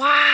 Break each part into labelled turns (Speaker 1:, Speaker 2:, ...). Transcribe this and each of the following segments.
Speaker 1: 와.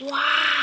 Speaker 1: 哇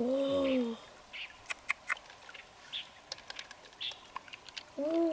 Speaker 1: 오. 오.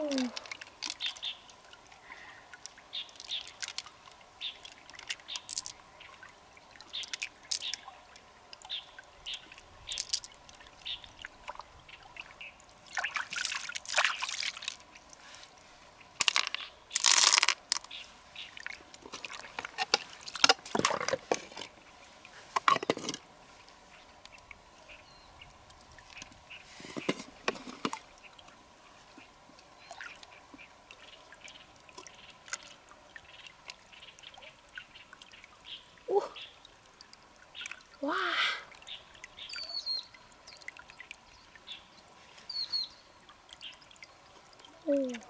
Speaker 1: 嗯